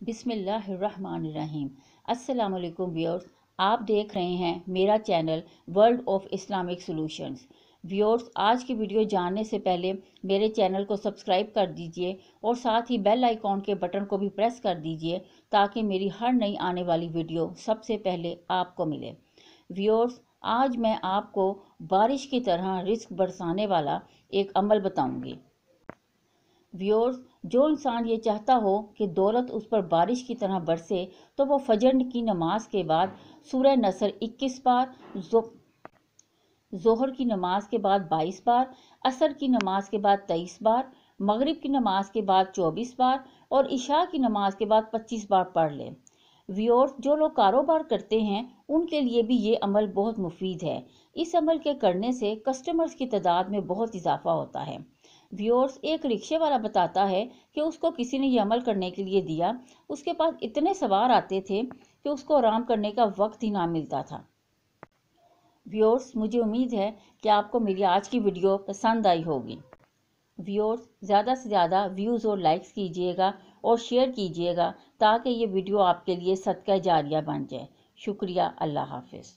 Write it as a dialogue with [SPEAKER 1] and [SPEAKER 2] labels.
[SPEAKER 1] बिसमीम अस्सलाम वालेकुम व्यूअर्स, आप देख रहे हैं मेरा channel World of Islamic Solutions. Viewers, आज की वीडियो जानने से पहले मेरे चैनल को सब्सक्राइब कर दीजिए और साथ ही बेल आइकॉन के बटन को भी प्रेस कर दीजिए ताकि मेरी हर नई आने वाली वीडियो सबसे पहले आपको मिले। व्यूअर्स, आज मैं आपको बारिश की तरह रिस्क बरसाने वाला एक अमल बताऊँगी। व्यूअर्स जो इंसान ये चाहता हो कि दौलत उस पर बारिश की तरह बरसे तो वो फजर की नमाज़ के बाद सूर्य नसर 21 बार जोहर की नमाज़ के बाद 22 बार, असर की नमाज़ के बाद 23 बार, मगरिब की नमाज़ के बाद 24 बार और इशा की नमाज़ के बाद 25 बार पढ़ लें। व्योर्स जो लोग कारोबार करते हैं, उनके लिए भी ये अमल बहुत मुफीद है। इस अमल के करने से कस्टमर्स की तादाद में बहुत इजाफा होता है। व्यूअर्स एक रिक्शे वाला बताता है कि उसको किसी ने यह अमल करने के लिए दिया। उसके पास इतने सवार आते थे कि उसको आराम करने का वक्त ही ना मिलता था। व्यूअर्स मुझे उम्मीद है कि आपको मेरी आज की वीडियो पसंद आई होगी। व्यूअर्स ज़्यादा से ज़्यादा व्यूज़ और लाइक्स कीजिएगा और शेयर कीजिएगा ताकि ये वीडियो आपके लिए सदका जारिया बन जाए। शुक्रिया, अल्लाह हाफिज़।